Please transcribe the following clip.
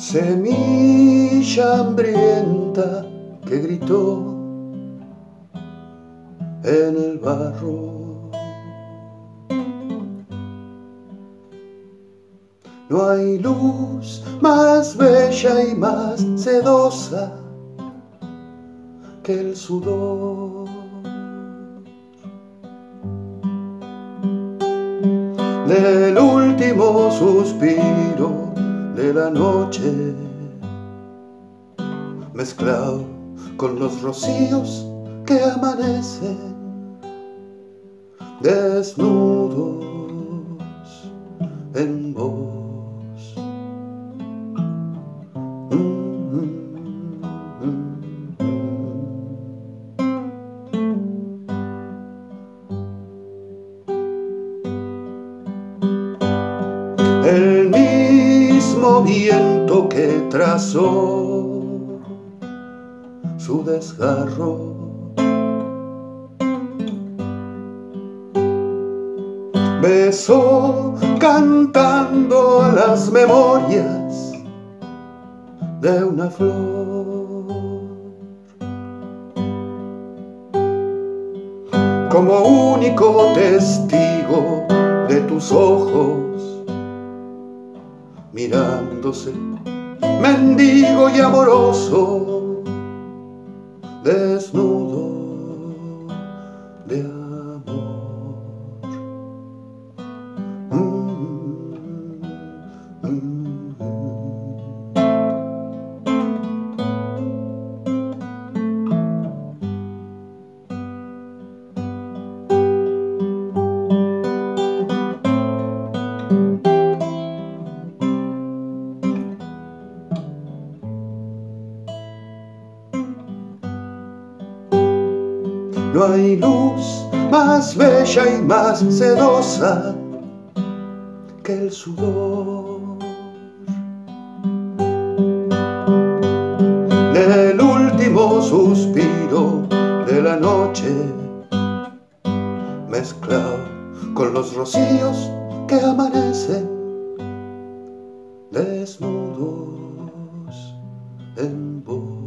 Semilla hambrienta que gritó en el barro. No hay luz más bella y más sedosa que el sudor. Del último suspiro de la noche, mezclado con los rocíos que amanecen desnudos en vos. Viento que trazó su desgarro. Besó cantando las memorias de una flor. Como único testigo mirándose, mendigo y amoroso, desnudo No hay luz más bella y más sedosa que el sudor del último suspiro de la noche mezclado con los rocíos que amanecen desnudos en vos.